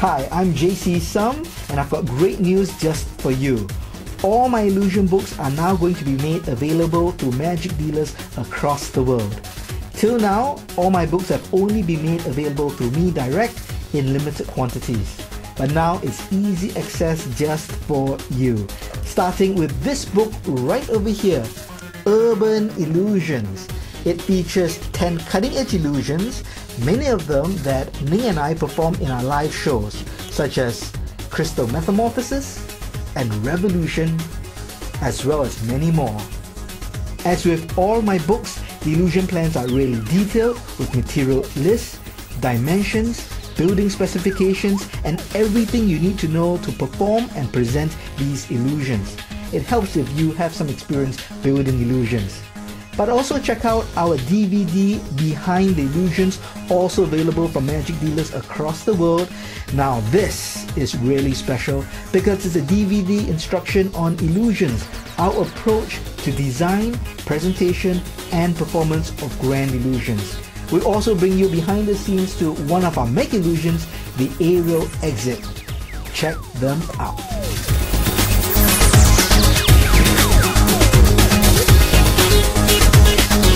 Hi, I'm JC Sum, and I've got great news just for you. All my illusion books are now going to be made available to magic dealers across the world. Till now, all my books have only been made available to me direct in limited quantities. But now it's easy access just for you. Starting with this book right over here, Urban Illusions. It features 10 cutting edge illusions many of them that Ning and I perform in our live shows, such as Crystal Metamorphosis and Revolution, as well as many more. As with all my books, the illusion plans are really detailed with material lists, dimensions, building specifications, and everything you need to know to perform and present these illusions. It helps if you have some experience building illusions. But also check out our DVD Behind the Illusions, also available from magic dealers across the world. Now this is really special because it's a DVD instruction on illusions, our approach to design, presentation, and performance of grand illusions. We also bring you behind the scenes to one of our Mega Illusions, the aerial exit. Check them out.